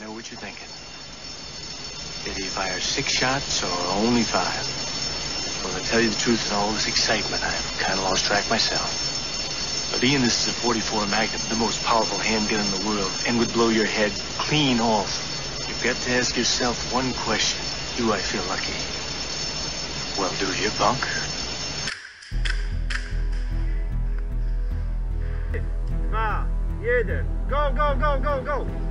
know what you're thinking. Did he fire six shots or only five? Well, to tell you the truth, in all this excitement, I've kind of lost track myself. But Ian, this is a 44 Magnum, the most powerful handgun in the world, and would blow your head clean off. You've got to ask yourself one question. Do I feel lucky? Well, do you, punk? Go, go, go, go, go!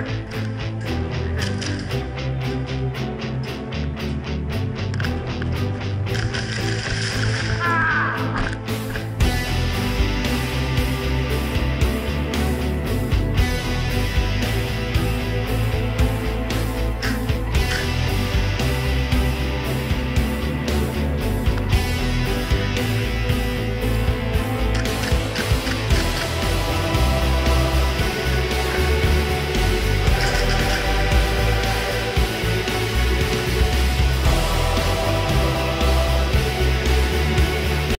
Later.